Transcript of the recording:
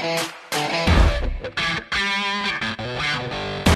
and